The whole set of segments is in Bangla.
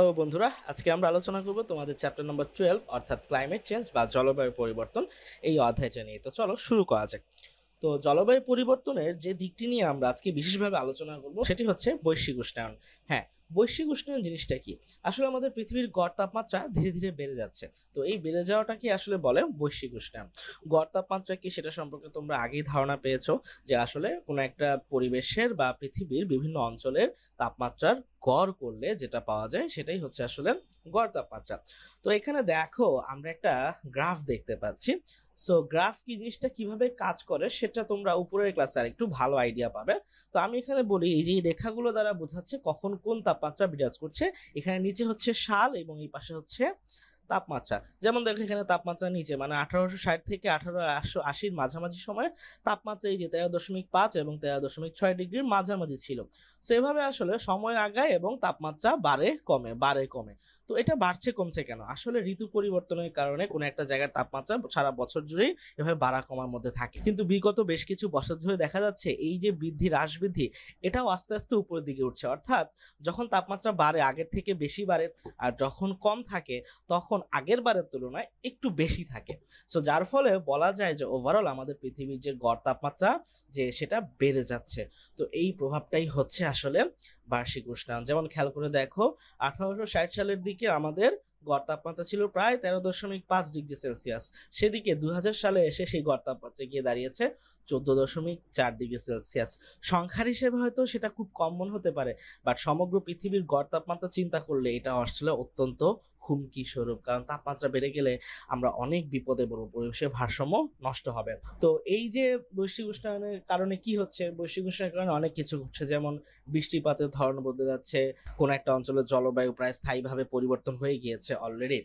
হ্যালো বন্ধুরা, আজকে আমরা আলোচনা করব তোমাদের চ্যাপ্টার নম্বর টুয়েলভ অর্থাৎ ক্লাইমেট চেঞ্জ বা জলবায়ু পরিবর্তন এই অধ্যায়টা নিয়ে। তো চলো শুরু করা যাক। তো জলবায়ু পরিবর্তনের যে দিকটি নিয়ে আমরা আজকে বিশেষভাবে আলোচনা করব, সেটি হচ্ছে বৈশ্বিক উষ্ণায়ন। হ্যাঁ বৈশ্বিক উষ্ণায়ন জিনিসটা কি? আসলে আমাদের পৃথিবীর গড় তাপমাত্রা ধীরে ধীরে বেড়ে যাচ্ছে। তো এই বেড়ে যাওয়াটা কি আসলে বলে বৈশ্বিক উষ্ণায়ন? গড় তাপমাত্রা কি সেটা সম্পর্কে তোমরা আগেই ধারণা পেয়েছ যে আসলে কোনো একটা পরিবেশের বা পৃথিবীর বিভিন্ন অঞ্চলের তাপমাত্রার গড় করলে যেটা পাওয়া যায় সেটাই হচ্ছে আসলে গড় তাপমাত্রা? তো এখানে দেখো আমরা একটা গ্রাফ দেখতে পাচ্ছি। সো গ্রাফ কি জিনিসটা কীভাবে কাজ করে সেটা তোমরা উপরের ক্লাসে আর একটু ভালো আইডিয়া পাবে। তো আমি এখানে বলি, এই যে রেখাগুলো দ্বারা বোঝাচ্ছে কখন কোন তাপমাত্রা বিরাজ করছে, এখানে নিচে হচ্ছে সাল এবং এই পাশে হচ্ছে তাপমাত্রা। যেমন দেখো এখানে তাপমাত্রা নিচে মানে আঠারোশো ষাট থেকে আঠারোশো আশির মাঝামাঝি সময় তাপমাত্রা এই যে তেরো দশমিক পাঁচ এবং তেরো দশমিক ছয় ডিগ্রির মাঝামাঝি ছিল। তো এভাবে আসলে সময় আগায় এবং তাপমাত্রা বাড়ে, কমে বাড়ে, কমে। তো এটা বাড়ছে, কমছে কেন? আসলে ঋতু পরিবর্তনের কারণে কোনো একটা জায়গার তাপমাত্রা সারা বছর জুড়েই এভাবে বাড়া কমার মধ্যে থাকে। কিন্তু বিগত বেশ কিছু বছর ধরে দেখা যাচ্ছে এই যে বৃদ্ধি হ্রাস বৃদ্ধি এটাও আস্তে আস্তে উপরের দিকে উঠছে। অর্থাৎ যখন তাপমাত্রা বাড়ে, আগের থেকে বেশি বাড়ে আর যখন কম থাকে, তখন আগের বারের তুলনায় একটু বেশি থাকে। সো যার ফলে বলা যায় যে ওভারঅল আমাদের পৃথিবীর যে গড় তাপমাত্রা, যে সেটা বেড়ে যাচ্ছে। তো এই প্রভাবটাই হচ্ছে আসলে বার্ষিক উষ্ণায়ন। যেমন খেয়াল করে দেখো, আঠারোশো ষাট সালের দিকে আমাদের গড় তাপমাত্রা ছিল প্রায় তেরো দশমিক পাঁচ ডিগ্রি সেলসিয়াস। সেদিকে দু হাজার সালে এসে সেই গড় তাপমাত্রা গিয়ে দাঁড়িয়েছে চোদ্দ দশমিক চার ডিগ্রি সেলসিয়াস। সংখ্যার হিসেবে হয়তো সেটা খুব কম মনে হতে পারে, বাট সমগ্র পৃথিবীর গড় তাপমাত্রা চিন্তা করলে এটা আসলে অত্যন্ত হুমকি স্বরূপ, কারণ তাপমাত্রা বেড়ে গেলে আমরা অনেক বিপদে পড়ব, পরিবেশের ভারসাম্য নষ্ট হবে। তো এই যে বৈশ্বিক উষ্ণায়নের কারণে কি হচ্ছে? বৈশ্বিক উষ্ণায়নের কারণে অনেক কিছু ঘটছে, যেমন বৃষ্টিপাতের ধরন বদলে যাচ্ছে, কোনো একটা অঞ্চলের জলবায়ু প্রায় স্থায়ীভাবে পরিবর্তন হয়ে গিয়েছে অলরেডি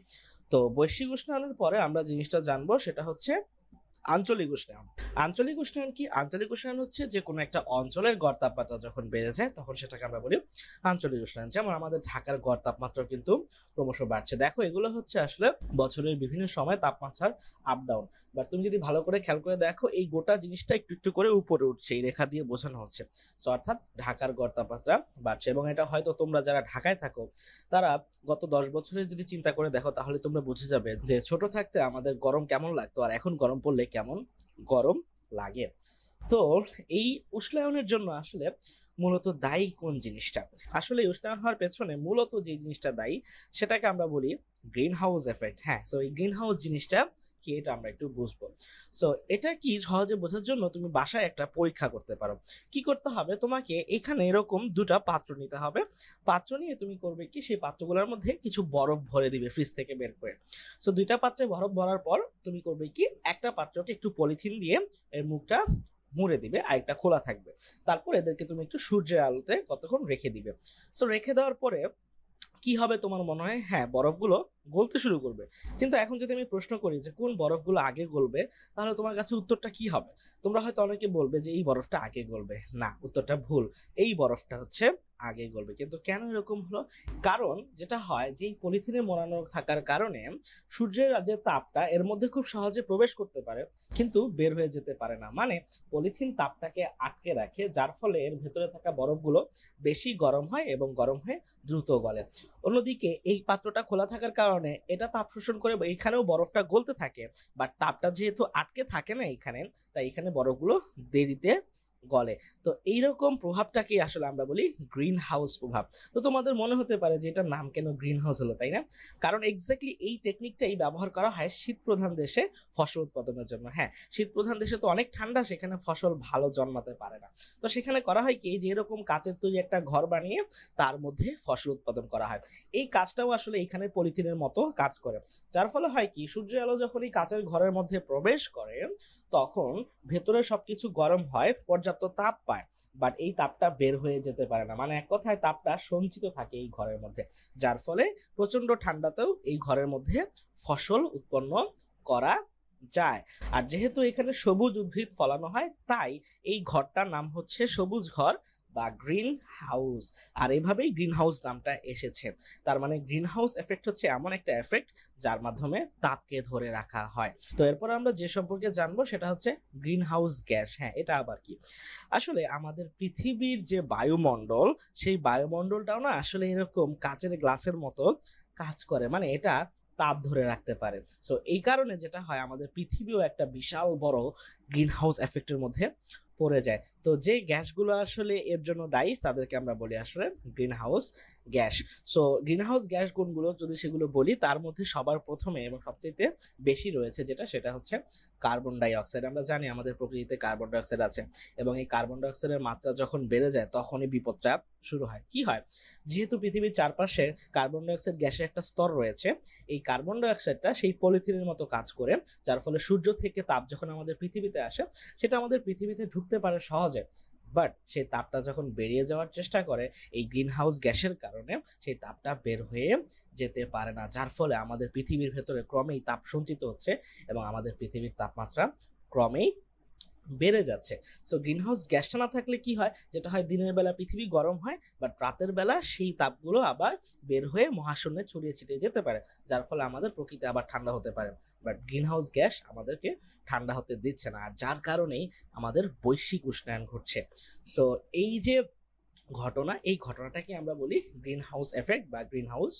তো বৈশ্বিক উষ্ণায়নের পরে আমরা জিনিসটা জানব, সেটা হচ্ছে আঞ্চলিক উষ্ণায়ন। আঞ্চলিক উষ্ণায়ন কি? আঞ্চলিক উষ্ণায়ন হচ্ছে যে কোনো একটা অঞ্চলের গড় তাপমাত্রা যখন বেড়ে যায়, তখন সেটাকে আমরা বলি আঞ্চলিক উষ্ণায়ন। যেমন আমাদের ঢাকার গড় তাপমাত্রা কিন্তু ক্রমশ বাড়ছে। দেখো, এগুলো হচ্ছে আসলে বছরের বিভিন্ন সময় তাপমাত্রার আপ ডাউন বাট তুমি যদি ভালো করে খেয়াল করে দেখো, এই গোটা জিনিসটা একটু একটু করে উপরে উঠছে, এই রেখা দিয়ে বোঝানো হচ্ছে। সো অর্থাৎ ঢাকার গড় তাপমাত্রা বাড়ছে এবং এটা হয়তো তোমরা যারা ঢাকায় থাকো, তারা গত দশ বছরের যদি চিন্তা করে দেখো, তাহলে তোমরা বুঝে যাবে যে ছোট থাকতে আমাদের গরম কেমন লাগতো, আর এখন গরম পড়লে কেমন গরম লাগে। তো এই উষ্ণায়নের জন্য আসলে মূলত দায়ী কোন জিনিসটা? আসলে উষ্ণায়ন হওয়ার পেছনে মূলত যে জিনিসটা দায়ী, সেটাকে আমরা বলি গ্রিন হাউস এফেক্ট হ্যাঁ সো এই গ্রিন হাউস জিনিসটা কি এটা আমরা একটু বুঝব। সো এটা কি সহজে বোঝার জন্য তুমি বাসায় একটা পরীক্ষা করতে পারো। কি করতে হবে? তোমাকে এখানে এরকম দুটা পাত্র নিতে হবে। পাত্র নিয়ে তুমি করবে কি? সেই পাত্রগুলোর মধ্যে কিছু বরফ ভরে দিবে ফ্রিজ থেকে বের করে। সো দুইটা পাত্রে বরফ ভরার পর তুমি করবে কি? একটা পাত্রকে একটু পলিথিন দিয়ে এর মুখটা মুড়ে দিবে, আর একটা খোলা থাকবে। তারপর এদেরকে তুমি একটু সূর্যের আলোতে কতক্ষণ রেখে দিবে। সো রেখে দেওয়ার পরে কি হবে তোমার মনে হয়? হ্যাঁ বরফগুলো গলতে শুরু করবে। কিন্তু এখন যদি আমি প্রশ্ন করি যে কোন বরফগুলো আগে গলবে, তাহলে তোমার কাছে উত্তরটা কি হবে? তোমরা হয়তো অনেকে বলবে যে এই বরফটা আগে গলবে। না, উত্তরটা ভুল। এই বরফটা হচ্ছে আগে গলবে। কিন্তু কেন এরকম হলো? কারণ যেটা হয় যে পলিথিনে মোড়ানো থাকার কারণে সূর্যের যে তাপটা, এর মধ্যে খুব সহজে প্রবেশ করতে পারে, কিন্তু বের হয়ে যেতে পারে না। মানে পলিথিন তাপটাকে আটকে রাখে, যার ফলে এর ভেতরে থাকা বরফগুলো বেশি গরম হয় এবং গরম হয়ে দ্রুত গলে। অন্যদিকে এই পাত্রটা খোলা থাকার কারণে এটা তাপ শোষণ করে এখানেও বরফটা গলতে থাকে বাট তাপটা যেহেতু আটকে থাকে না এখানে, তাই এখানে বরফগুলো দেরিতে গলে। তো এইরকম প্রভাবটাকেই আসলে আমরা বলি গ্রিন হাউস প্রভাব। তো তোমাদের মনে হতে পারে যে এটার নাম কেন গ্রিন হাউস হলো, তাই না? কারণ এক্স্যাক্টলি এই টেকনিকটাই ব্যবহার করা হয় শীত প্রধান দেশে ফসল উৎপাদনের জন্য। হ্যাঁ শীত প্রধান দেশে তো অনেক ঠান্ডা, সেখানে ফসল ভালো জন্মাতে পারে না। তো সেখানে করা হয় কি যে এরকম কাচের তৈরি একটা ঘর বানিয়ে তার মধ্যে ফসল উৎপাদন করা হয়। এই কাজটাও আসলে এখানে পলিথিনের মতো কাজ করে। যার ফলে হয় কি, সূর্যের আলো যখন এই কাচের ঘরের মধ্যে প্রবেশ করে, তখন ভেতরে সবকিছু গরম হয়, পর্যাপ্ত তাপ পায় বাট এই তাপটা বের হয়ে যেতে পারে না। মানে এক কথায় তাপটা সঞ্চিত থাকে এই ঘরের মধ্যে, যার ফলে প্রচণ্ড ঠান্ডাতেও এই ঘরের মধ্যে ফসল উৎপন্ন করা যায়। আর যেহেতু এখানে সবুজ উদ্ভিদ ফলানো হয়, তাই এই ঘরটার নাম হচ্ছে সবুজ ঘর। বা গ্রিন হাউস আর এভাবেই গ্রিন হাউস নামটা এসেছে। তার মানে গ্রিন হাউস এফেক্ট হচ্ছে এমন একটা এফেক্ট যার মাধ্যমে তাপকে ধরে রাখা হয়। তো এরপর আমরা যে সম্পর্কে জানব সেটা হচ্ছে গ্রিন হাউস গ্যাস হ্যাঁ এটা আবার কি? আসলে আমাদের পৃথিবীর যে বায়ুমণ্ডল, সেই বায়ুমণ্ডলটাও না আসলে এরকম কাচের গ্লাসের মতো কাজ করে। মানে এটা তাপ ধরে রাখতে পারে। সো এই কারণে যেটা হয়, আমাদের পৃথিবীও একটা বিশাল বড় গ্রিন হাউস এফেক্টের মধ্যে পড়ে যায়। তো যে গ্যাসগুলো আসলে এর জন্য দায়ী, তাদেরকে আমরা বলি আসলে greenhouse gas. So greenhouse gas গুণগুলো যদি সেগুলো বলি, তার মধ্যে সবার প্রথমে এবং সবচেয়ে বেশি রয়েছে যেটা, সেটা হচ্ছে কার্বন ডাই অক্সাইড আমরা জানি আমাদের প্রকৃতিতে কার্বন ডাইঅক্সাইড আছে এবং এই কার্বন ডাই অক্সাইডের মাত্রা যখন বেড়ে যায়, তখনই বিপদটা শুরু হয়। কি হয়? যেহেতু পৃথিবীর চারপাশে কার্বন ডাইঅক্সাইড গ্যাসের একটা স্তর রয়েছে, এই কার্বন ডাই অক্সাইডটা সেই পলিথিনের মতো কাজ করে, যার ফলে সূর্য থেকে তাপ যখন আমাদের পৃথিবীতে আসে, সেটা আমাদের পৃথিবীতে ঢুকতে পারে সহজে। বাট সেই তাপটা যখন বেরিয়ে যাওয়ার চেষ্টা করে, এই গ্রিন হাউস গ্যাসের কারণে সেই তাপটা বের হয়ে যেতে পারে না। যার ফলে আমাদের পৃথিবীর ভেতরে ক্রমেই তাপ সঞ্চিত হচ্ছে এবং আমাদের পৃথিবীর তাপমাত্রা ক্রমেই বেড়ে যাচ্ছে। সো গ্রিন হাউস গ্যাসটা না থাকলে কি হয়? যেটা হয় দিনের বেলা পৃথিবী গরম হয় বাট রাতের বেলা সেই তাপগুলো আবার বের হয়ে মহাশূন্যে ছড়িয়ে ছিটিয়ে যেতে পারে, যার ফলে আমাদের প্রকৃতি আবার ঠান্ডা হতে পারে। বাট গ্রিন হাউস গ্যাস আমাদেরকে ঠান্ডা হতে দিচ্ছে না, আর যার কারণেই আমাদের বৈশ্বিক উষ্ণায়ন ঘটছে। সো এই যে ঘটনা, এই ঘটনাটাকে আমরা বলি গ্রিন হাউস এফেক্ট বা গ্রিন হাউস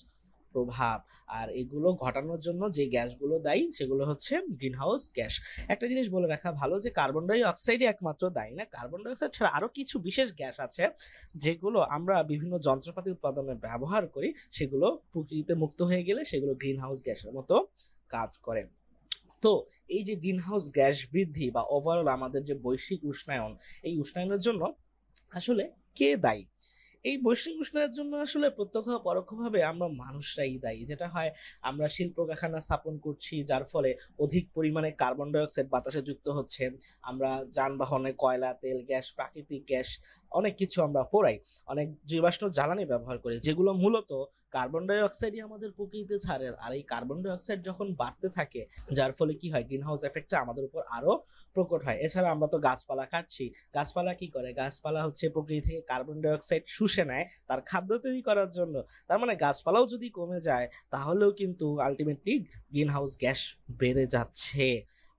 প্রভাব। আর এগুলো ঘটানোর জন্য যে গ্যাসগুলো দায়ী, সেগুলো হচ্ছে গ্রিন হাউস গ্যাস। একটা জিনিস বলে রাখা ভালো যে কার্বন ডাই অক্সাইডই একমাত্র দায়ী না। কার্বন ডাই অক্সাইড ছাড়া আরও কিছু বিশেষ গ্যাস আছে, যেগুলো আমরা বিভিন্ন যন্ত্রপাতি উৎপাদনে ব্যবহার করি, সেগুলো প্রকৃতিতে মুক্ত হয়ে গেলে সেগুলো গ্রিন হাউস গ্যাসের মতো কাজ করে। তো এই যে গ্রিন হাউস গ্যাস বৃদ্ধি বা ওভারঅল আমাদের যে বৈশ্বিক উষ্ণায়ন, এই উষ্ণায়নের জন্য আসলে কে দায়ী? এই বৈশ্বিক উষ্ণায়নের জন্য আসলে প্রত্যক্ষ পরোক্ষভাবে আমরা মানুষরাই দায়ী। যেটা হয়, আমরা শিল্প কারখানা স্থাপন করছি, যার ফলে অধিক পরিমাণে কার্বন ডাইঅক্সাইড বাতাসে যুক্ত হচ্ছে। আমরা যানবাহনে কয়লা, তেল, গ্যাস, প্রাকৃতিক গ্যাস, অনেক কিছু আমরা পোড়াই। অনেক জীবাশ্ম জ্বালানি ব্যবহার করি, যেগুলো মূলত কার্বন ডাইঅক্সাইডই আমাদের প্রকৃতিতে ছাড়ে। আর এই কার্বন ডাইঅক্সাইড যখন বাড়তে থাকে, যার ফলে কি হয়? গ্রিন হাউস এফেক্টটা আমাদের উপর আরও প্রকট হয়। এছাড়া আমরা তো গাছপালা কাটছি। গাছপালা কি করে? গাছপালা হচ্ছে প্রকৃতি থেকে কার্বন ডাইঅক্সাইড শুষে নেয় তার খাদ্য তৈরি করার জন্য। তার মানে গাছপালাও যদি কমে যায়, তাহলেও কিন্তু আলটিমেটলি গ্রিন হাউস গ্যাস বেড়ে যাচ্ছে।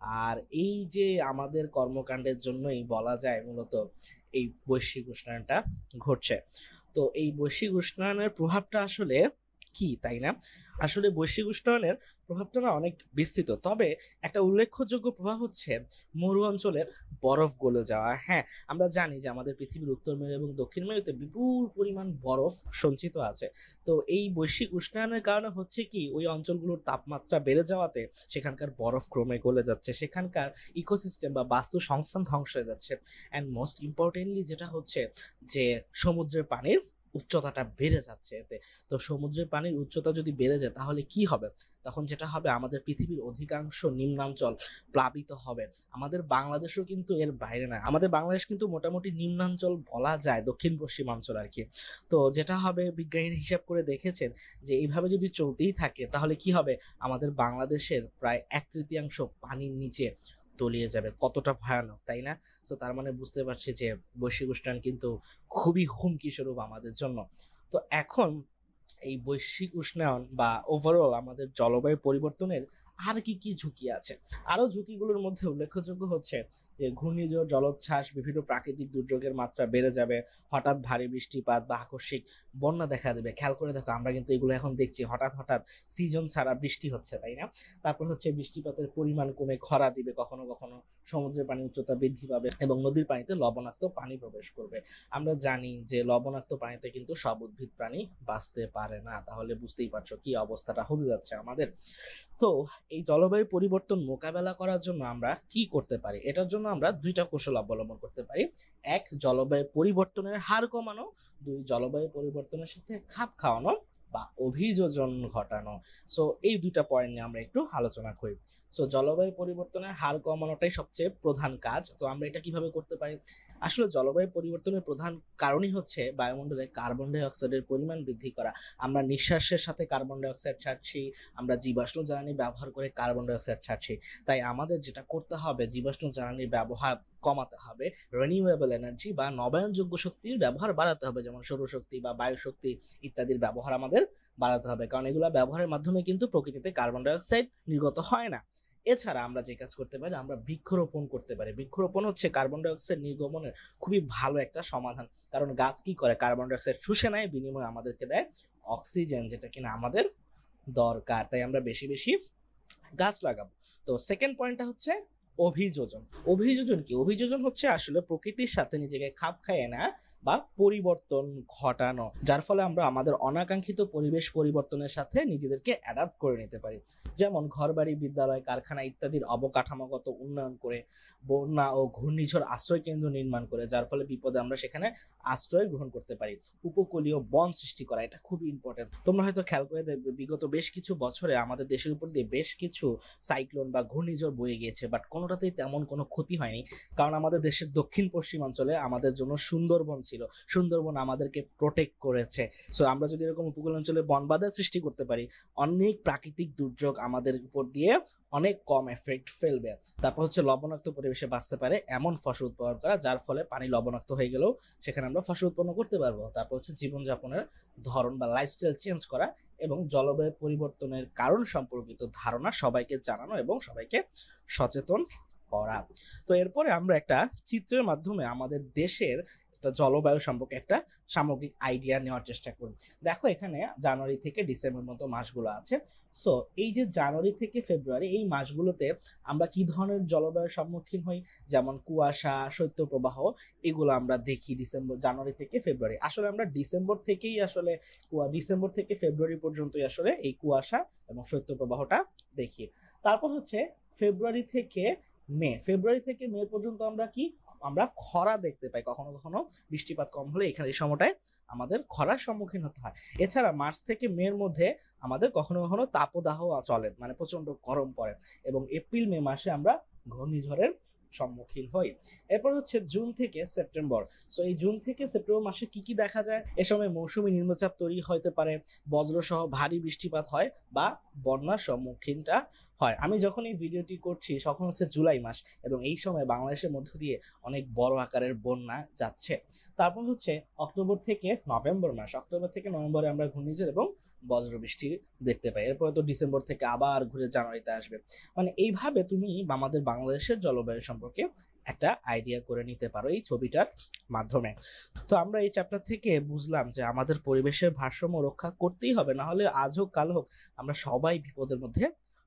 আর এই যে আমাদের কর্মকাণ্ডের জন্যই বলা যায় মূলত এই বৈশ্বিক উষ্ণায়নটা ঘটছে। তো এই বৈশ্বিক উষ্ণায়নের প্রভাবটা আসলে কি, তাই না? আসলে বৈশ্বিক উষ্ণায়নের প্রভাবটা না অনেক বিস্তৃত। তবে একটা উল্লেখযোগ্য প্রভাব হচ্ছে মরু অঞ্চলের বরফ গলে যাওয়া। হ্যাঁ আমরা জানি যে আমাদের পৃথিবীর উত্তর মেরু এবং দক্ষিণ মেরুতে বিপুল পরিমাণ বরফ সঞ্চিত আছে। তো এই বৈশ্বিক উষ্ণায়নের কারণে হচ্ছে কি, ওই অঞ্চলগুলোর তাপমাত্রা বেড়ে যাওয়াতে সেখানকার বরফ ক্রমে গলে যাচ্ছে, সেখানকার ইকোসিস্টেম বা বাস্তু সংস্থান ধ্বংস হয়ে যাচ্ছে। অ্যান্ড মোস্ট ইম্পর্টেন্টলি যেটা হচ্ছে যে সমুদ্রের পানির উচ্চতাটা বেড়ে যাচ্ছে এতে। তো সমুদ্রের পানির উচ্চতা যদি বেড়ে যায়, তাহলে কি হবে? তখন যেটা হবে, আমাদের পৃথিবীর অধিকাংশ নিম্নাঞ্চল প্লাবিত হবে। আমাদের বাংলাদেশও কিন্তু এর বাইরে না আমাদের বাংলাদেশ কিন্তু মোটামুটি নিম্নাঞ্চল বলা যায়, দক্ষিণ পশ্চিমাঞ্চল আর কি। তো যেটা হবে, বিজ্ঞানীরা হিসাব করে দেখেছেন যে, এইভাবে যদি চলতেই থাকে, তাহলে কি হবে? আমাদের বাংলাদেশের প্রায় এক তৃতীয়াংশ পানির নিচে তলিয়ে যাবে, কতটা ভয়ানক, তাই না? তো তার মানে বুঝতে পারছি যে বৈশ্বিক উষ্ণায়ন কিন্তু খুবই হুমকি স্বরূপ আমাদের জন্য। তো এখন এই বৈশ্বিক উষ্ণায়ন বা ওভারঅল আমাদের জলবায়ু পরিবর্তনের আর কি কি ঝুঁকি আছে? আরও ঝুঁকিগুলোর মধ্যে উল্লেখযোগ্য হচ্ছে যে ঘূর্ণিঝড়, জলোচ্ছ্বাস, বিভিন্ন প্রাকৃতিক দুর্যোগের মাত্রা বেড়ে যাবে, হঠাৎ ভারী বৃষ্টিপাত বা আকস্মিক বন্যা দেখা দেবে। খেয়াল করে দেখো, আমরা কিন্তু এগুলো এখন দেখছি, হঠাৎ হঠাৎ সিজন ছাড়া বৃষ্টি হচ্ছে, তাই না? তারপর হচ্ছে বৃষ্টিপাতের পরিমাণ কমে, খরা দিবে, কখনো কখনো সমুদ্রের পানি উচ্চতা বৃদ্ধি পাবে এবং নদীর পানিতে লবণাক্ত পানি প্রবেশ করবে। আমরা জানি যে লবণাক্ত পানিতে কিন্তু সব উদ্ভিদ প্রাণী বাঁচতে পারে না, তাহলে বুঝতেই পারছ কি অবস্থাটা হতে যাচ্ছে আমাদের। তো এই জলবায়ু পরিবর্তন মোকাবেলা করার জন্য আমরা কি করতে পারি? এটার জন্য আমরা দুইটা কৌশল অবলম্বন করতে পারি। এক, জলবায়ু পরিবর্তনের হার কমানো। দুই, জলবায়ু পরিবর্তনের সাথে খাপ খাওয়ানো বা অভিযোজন ঘটানো। সো এই দুইটা পয়েন্ট নিয়ে আমরা একটু আলোচনা করি। সো জলবায়ু পরিবর্তনের হার কমানোটাই সবচেয়ে প্রধান কাজ। তো আমরা এটা কীভাবে করতে পারি? আসলে জলবায়ু পরিবর্তনের প্রধান কারণই হচ্ছে বায়ুমণ্ডলে কার্বন ডাই অক্সাইডের পরিমাণ বৃদ্ধি করা। আমরা নিঃশ্বাসের সাথে কার্বন ডাই অক্সাইড ছাড়ছি, আমরা জীবাশ্ম জ্বালানি ব্যবহার করে কার্বন ডাইঅক্সাইড ছাড়ছি। তাই আমাদের যেটা করতে হবে, জীবাশ্ম জ্বালানির ব্যবহার কমাতে হবে রিনিউয়েবল এনার্জি বা নবায়নযোগ্য শক্তির ব্যবহার বাড়াতে হবে, যেমন সৌরশক্তি বা বায়ুশক্তি ইত্যাদির ব্যবহার আমাদের বাড়াতে হবে। কারণ এগুলো ব্যবহারের মাধ্যমে কিন্তু প্রকৃতিতে কার্বন ডাই অক্সাইড নির্গত হয় না। এছাড়া আমরা যে কাজ করতে পারি, আমরা বৃক্ষরোপণ করতে পারি। বৃক্ষরোপণ হচ্ছে কার্বন ডাই অক্সাইড নির্গমনের খুবই ভালো একটা সমাধান। কারণ গাছ কি করে? কার্বন ডাইঅক্সাইড শুষে নেয়, বিনিময়ে আমাদেরকে দেয় অক্সিজেন যেটা কিনা আমাদের দরকার। তাই আমরা বেশি বেশি গাছ লাগাবো। তো সেকেন্ড পয়েন্টটা হচ্ছে অভিযোজন। অভিযোজন কি? অভিযোজন হচ্ছে আসলে প্রকৃতির সাথে নিজেকে খাপ খাইয়ে না বা পরিবর্তন ঘটানো, যার ফলে আমরা আমাদের অনাকাঙ্ক্ষিত পরিবেশ পরিবর্তনের সাথে নিজেদেরকে অ্যাডাপ্ট করে নিতে পারি। যেমন ঘরবাড়ি, বিদ্যালয়, কারখানা ইত্যাদির অবকাঠামোগত উন্নয়ন করে বন্যা ও ঘূর্ণিঝড় আশ্রয় কেন্দ্র নির্মাণ করে, যার ফলে বিপদে আমরা সেখানে আশ্রয় গ্রহণ করতে পারি। উপকূলীয় বন সৃষ্টি করা, এটা খুবই ইম্পর্টেন্ট তোমরা হয়তো খেয়াল করে দেখবে, বিগত বেশ কিছু বছরে আমাদের দেশের উপর দিয়ে বেশ কিছু সাইক্লোন বা ঘূর্ণিঝড় বয়ে গিয়েছে বাট কোনোটাতেই তেমন কোনো ক্ষতি হয়নি। কারণ আমাদের দেশের দক্ষিণ পশ্চিমাঞ্চলে আমাদের জন্য সুন্দরবন ছিল। সুন্দরবন আমাদেরকে প্রোটেক্ট করেছে। সো আমরা যদি এরকম উপকূল অঞ্চলে বনবাদের সৃষ্টি করতে পারি, অনেক প্রাকৃতিক দুর্যোগ আমাদের উপর দিয়ে অনেক কম এফেক্ট ফেলবে। তারপর হচ্ছে লবণাক্ত পরিবেশে বাঁচতে পারে এমন ফসল উৎপাদন করা, যার ফলে পানি লবণাক্ত হয়ে গেলেও সেখানে আমরা ফসল উৎপন্ন করতে পারব। তারপর হচ্ছে জীবনযাপনের ধরন বা লাইফস্টাইল চেঞ্জ করা এবং জলবায়ু পরিবর্তনের কারণ সম্পর্কিত ধারণা সবাইকে জানানো এবং সবাইকে সচেতন করা। তো এরপরে আমরা একটা চিত্রের মাধ্যমে আমাদের দেশের জলবায়ু সম্পর্কে একটা সামগ্রিক আইডিয়া নেওয়ার চেষ্টা করি দেখো এখানে জানুয়ারি থেকে ডিসেম্বর মতো মাসগুলো আছে। সো এই যে জানুয়ারি থেকে ফেব্রুয়ারি, এই মাসগুলোতে আমরা কি ধরনের জলবায়ুর সম্মুখীন হই? যেমন কুয়াশা, শৈত্যপ্রবাহ, এগুলো আমরা দেখি ডিসেম্বর, জানুয়ারি থেকে ফেব্রুয়ারি। আসলে আমরা ডিসেম্বর থেকেই আসলে কুয়া- ডিসেম্বর থেকে ফেব্রুয়ারি পর্যন্তই আসলে এই কুয়াশা এবং শৈত্যপ্রবাহটা দেখি। তারপর হচ্ছে ফেব্রুয়ারি থেকে মে, ফেব্রুয়ারি থেকে মে পর্যন্ত আমরা কি? আমরা খরা দেখতে পাই। কখনো কখনো বৃষ্টিপাত কম হলে এখানে এই সময়টায় আমাদের খরার সম্মুখীন হতে হয়। এছাড়া মার্চ থেকে মের মধ্যে আমাদের কখনো কখনো তাপদাহ চলে মানে প্রচণ্ড গরম পড়ে। এবং এপ্রিল, মে মাসে আমরা ঘূর্ণিঝড়ের সম্মুখীন হই। এরপর হচ্ছে জুন থেকে সেপ্টেম্বর। সো এই জুন থেকে সেপ্টেম্বর মাসে কি কি দেখা যায়? এ সময় মৌসুমী নিম্নচাপ তৈরি হতে পারে, বজ্রসহ ভারী বৃষ্টিপাত হয় বা বন্যার সম্মুখীনটা হয়। আমি যখন এই ভিডিওটি করছি, তখন হচ্ছে জুলাই মাস এবং এই সময় বাংলাদেশের মধ্য দিয়ে অনেক বড় আকারের বন্যা যাচ্ছে। তারপর হচ্ছে অক্টোবর থেকে নভেম্বর মাস। অক্টোবর থেকে নভেম্বরে আমরা ঘূর্ণিঝড় এবং বজ্রবৃষ্টি দেখতে পাই। এরপরে তো ডিসেম্বর থেকে আবার ঘুরে জানুয়ারিতে আসবে। মানে এইভাবে তুমি আমাদের বাংলাদেশের জলবায়ু সম্পর্কে একটা আইডিয়া করে নিতে পারো এই ছবিটার মাধ্যমে। তো আমরা এই চ্যাপ্টার থেকে বুঝলাম যে আমাদের পরিবেশের ভারসাম্য রক্ষা করতেই হবে না হলে আজ হোক, কাল হোক আমরা সবাই বিপদের মধ্যে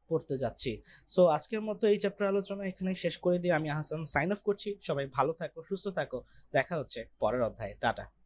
পড়তে যাচ্ছি। সো আজকের মতো এই চ্যাপ্টার আলোচনা এখানে শেষ করে দিয়ে আমি আহসান সাইন অফ করছি। সবাই ভালো থাকো, সুস্থ থাকো। দেখা হচ্ছে পরের অধ্যায়ে। টাটা।